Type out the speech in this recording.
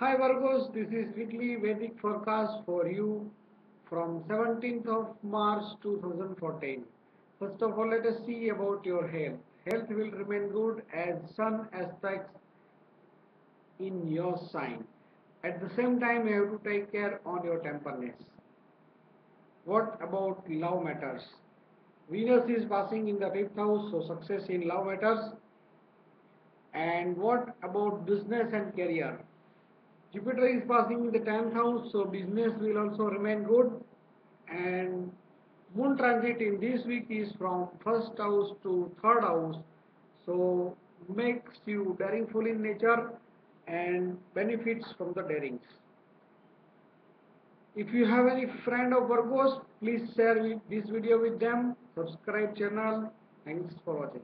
Hi Virgos, this is weekly Vedic forecast for you from 17th of March 2014. First of all, let us see about your health. Health will remain good as Sun aspects in your sign. At the same time, you have to take care on your temperness. What about love matters? Venus is passing in the fifth house, so success in love matters. And what about business and career? Jupiter is passing the 10th house, so business will also remain good. And moon transit in this week is from first house to third house, so makes you daringful in nature and benefits from the darings. If you have any friend of Virgos, please share this video with them. Subscribe channel. Thanks for watching.